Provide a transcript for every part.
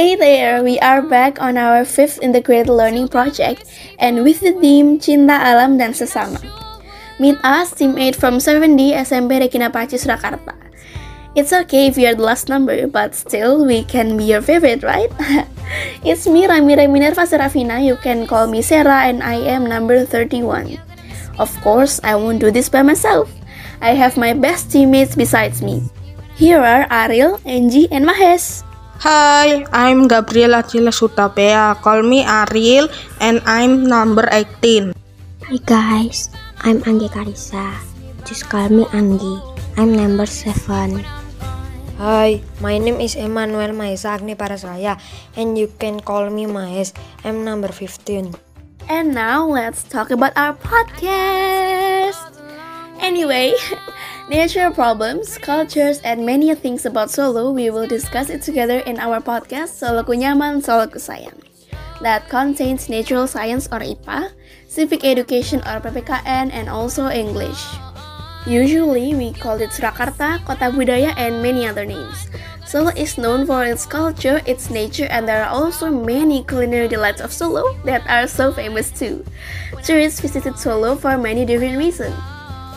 Hey there, we are back on our fifth integrated learning project and with the theme Cinta Alam dan Sesama. Meet us, Team 8 from 7D SMP Regina Paci Surakarta. It's okay if you're the last number, but still we can be your favorite, right? it's me, Ramira Minerva Serafina. You can call me Sarah and I am number 31. Of course, I won't do this by myself. I have my best teammates besides me. Here are Ariel, Angie, and Mahes. Hi, I'm Gabriela Cila Sutapea. Call me Ariel and I'm number 18. Hi guys, I'm Anggi Karisa. Just call me Anggi. I'm number 7. Hi, my name is Emmanuel Maesa Agni Parasaya and you can call me Mahes. I'm number 15. And now let's talk about our podcast. Anyway, nature problems, cultures, and many things about Solo, we will discuss it together in our podcast Soloku Nyaman, Soloku Sayang. That contains natural science or IPA, civic education or PPKN, and also English. Usually, we call it Surakarta, Kota Budaya, and many other names. Solo is known for its culture, its nature, and there are also many culinary delights of Solo that are so famous too. Tourists visited Solo for many different reasons.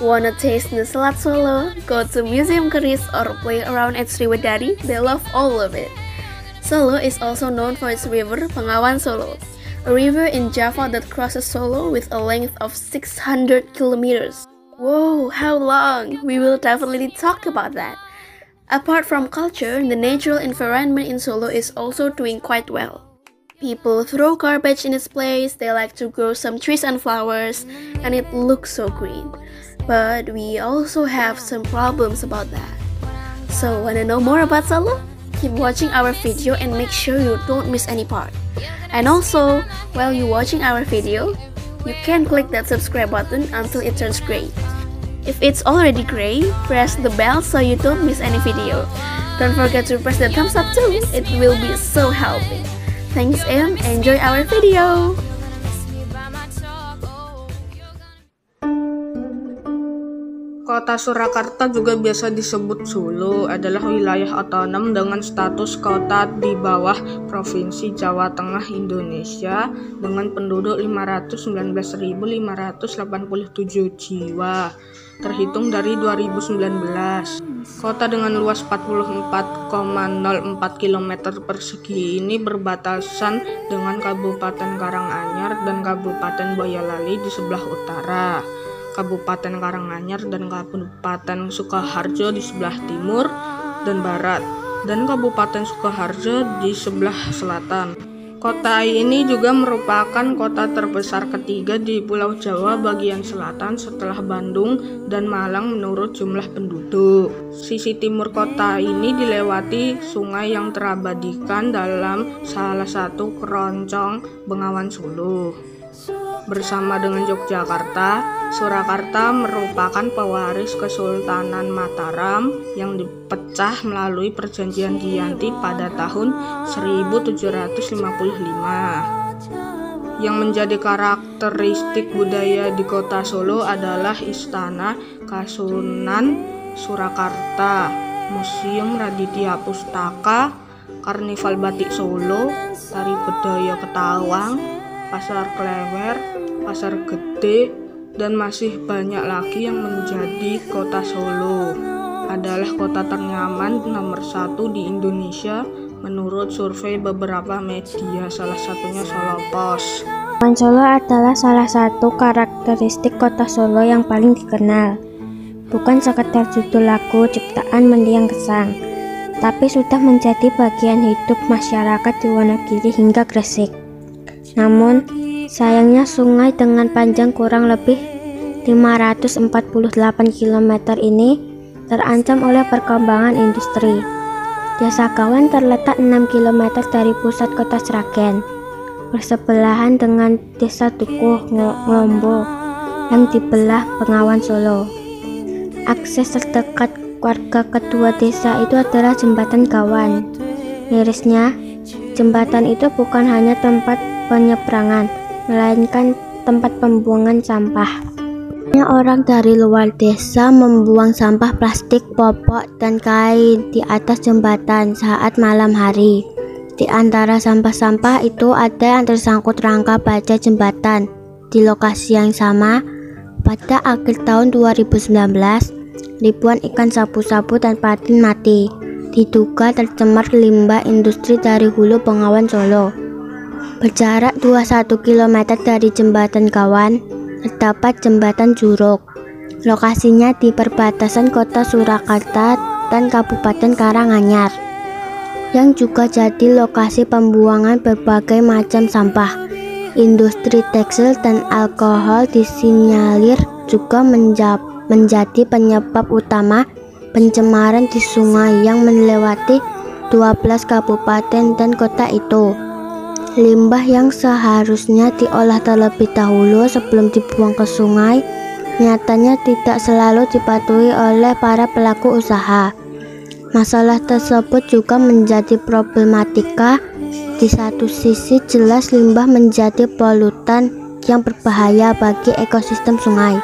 Wanna taste salad Solo? Go to Museum Keris or play around at Sriwedari? They love all of it. Solo is also known for its river, Pengawan Solo, a river in Java that crosses Solo with a length of 600 kilometers. Whoa, how long? We will definitely talk about that. Apart from culture, the natural environment in Solo is also doing quite well. People throw garbage in its place, they like to grow some trees and flowers, and it looks so green. But we also have some problems about that. So, wanna know more about Solo? Keep watching our video and make sure you don't miss any part. And also, while you're watching our video, you can click that subscribe button until it turns gray. If it's already gray, press the bell so you don't miss any video. Don't forget to press the thumbs up too, it will be so helping. Thanks and enjoy our video! Kota Surakarta juga biasa disebut Solo adalah wilayah otonom dengan status kota di bawah Provinsi Jawa Tengah Indonesia dengan penduduk 519.587 jiwa terhitung dari 2019. Kota dengan luas 44,04 km persegi ini berbatasan dengan Kabupaten Karanganyar dan Kabupaten Boyolali di sebelah utara. Kabupaten Karanganyar dan Kabupaten Sukoharjo di sebelah timur dan barat, dan Kabupaten Sukoharjo di sebelah selatan. Kota ini juga merupakan kota terbesar ketiga di Pulau Jawa bagian selatan setelah Bandung dan Malang menurut jumlah penduduk. Sisi timur kota ini dilewati sungai yang terabadikan dalam salah satu keroncong Bengawan Solo. Bersama dengan Yogyakarta, Surakarta merupakan pewaris Kesultanan Mataram yang dipecah melalui Perjanjian Giyanti pada tahun 1755. Yang menjadi karakteristik budaya di kota Solo adalah Istana Kasunan Surakarta, Museum Raditya Pustaka, Karnival Batik Solo, Tari Bedaya Ketawang, Pasar Klewer, Pasar Gede, dan masih banyak lagi yang menjadi kota Solo adalah kota ternyaman nomor satu di Indonesia menurut survei beberapa media, salah satunya Solo Pos. Taman Solo adalah salah satu karakteristik kota Solo yang paling dikenal. Bukan sekedar judul lagu ciptaan mendiang kesang, tapi sudah menjadi bagian hidup masyarakat di Wonogiri hingga Gresik. Namun, sayangnya sungai dengan panjang kurang lebih 548 km ini terancam oleh perkembangan industri. Desa Kawan terletak 6 km dari pusat kota Sragen, bersebelahan dengan Desa Tukuh Ngombo yang dibelah Pengawan Solo. Akses terdekat warga kedua desa itu adalah jembatan Kawan. Mirisnya, jembatan itu bukan hanya tempat penyeberangan, melainkan tempat pembuangan sampah. Banyak orang dari luar desa membuang sampah plastik, popok, dan kain di atas jembatan saat malam hari. Di antara sampah-sampah itu ada yang tersangkut rangka baja jembatan. Di lokasi yang sama, pada akhir tahun 2019, ribuan ikan sapu-sapu dan patin mati. Diduga tercemar limbah industri dari hulu Bengawan Solo. Berjarak 21 km dari jembatan Kawan, terdapat jembatan Juruk. Lokasinya di perbatasan kota Surakarta dan Kabupaten Karanganyar yang juga jadi lokasi pembuangan berbagai macam sampah. Industri tekstil dan alkohol disinyalir juga menjadi penyebab utama pencemaran di sungai yang melewati 12 kabupaten dan kota itu. Limbah yang seharusnya diolah terlebih dahulu sebelum dibuang ke sungai, nyatanya tidak selalu dipatuhi oleh para pelaku usaha. Masalah tersebut juga menjadi problematika. Di satu sisi jelas limbah menjadi polutan yang berbahaya bagi ekosistem sungai.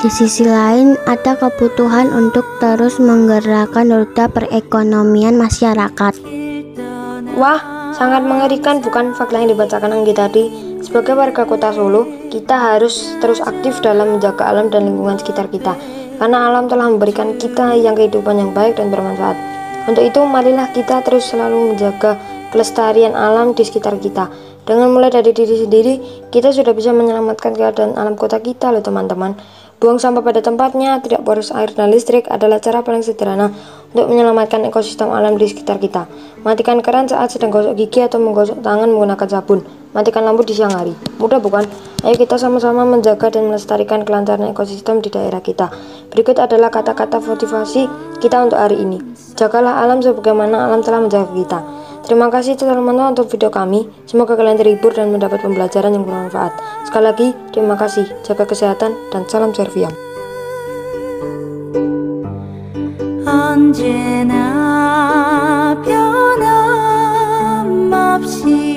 Di sisi lain ada kebutuhan untuk terus menggerakkan roda perekonomian masyarakat. Wah, sangat mengerikan bukan fakta yang dibacakan Anggi tadi. Sebagai warga kota Solo, kita harus terus aktif dalam menjaga alam dan lingkungan sekitar kita karena alam telah memberikan kita yang kehidupan yang baik dan bermanfaat. Untuk itu, marilah kita terus selalu menjaga kelestarian alam di sekitar kita. Dengan mulai dari diri sendiri, kita sudah bisa menyelamatkan keadaan alam kota kita loh teman-teman. Buang sampah pada tempatnya, tidak boros air dan listrik adalah cara paling sederhana untuk menyelamatkan ekosistem alam di sekitar kita. Matikan keran saat sedang gosok gigi atau menggosok tangan menggunakan sabun. Matikan lampu di siang hari. Mudah bukan? Ayo kita sama-sama menjaga dan melestarikan kelancaran ekosistem di daerah kita. Berikut adalah kata-kata motivasi kita untuk hari ini. Jagalah alam sebagaimana alam telah menjaga kita. Terima kasih telah menonton untuk video kami. Semoga kalian terhibur dan mendapat pembelajaran yang bermanfaat. Sekali lagi, terima kasih. Jaga kesehatan dan salam serviam. 언제나 변함없이